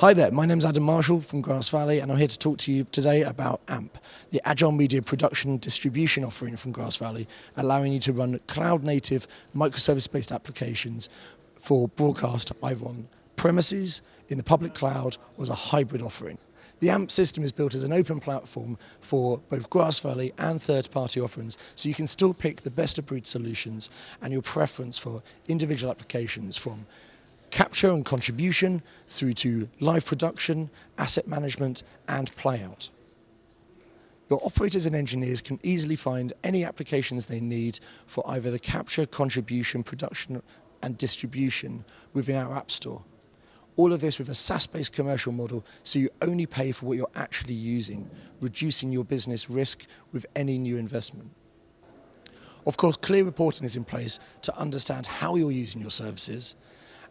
Hi there, my name's Adam Marshall from Grass Valley, and I'm here to talk to you today about AMPP, the Agile Media Production Distribution offering from Grass Valley, allowing you to run cloud native microservice based applications for broadcast either on premises, in the public cloud, or as a hybrid offering. The AMPP system is built as an open platform for both Grass Valley and third-party offerings, so you can still pick the best of breed solutions and your preference for individual applications from capture and contribution through to live production, asset management and playout. Your operators and engineers can easily find any applications they need for either the capture, contribution, production and distribution within our App Store. All of this with a SaaS-based commercial model, so you only pay for what you're actually using, reducing your business risk with any new investment. Of course, clear reporting is in place to understand how you're using your services.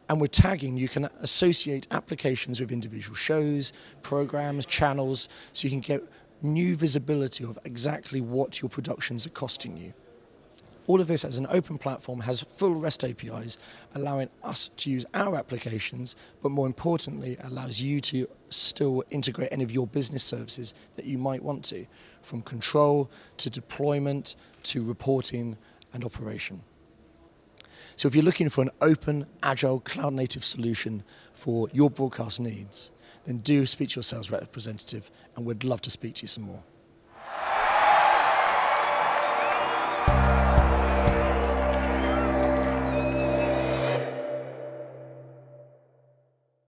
And with tagging, you can associate applications with individual shows, programs, channels, so you can get new visibility of exactly what your productions are costing you. All of this as an open platform has full REST APIs, allowing us to use our applications, but more importantly, allows you to still integrate any of your business services that you might want to, from control to deployment to reporting and operation. So if you're looking for an open, agile, cloud native solution for your broadcast needs, then do speak to your sales representative and we'd love to speak to you some more.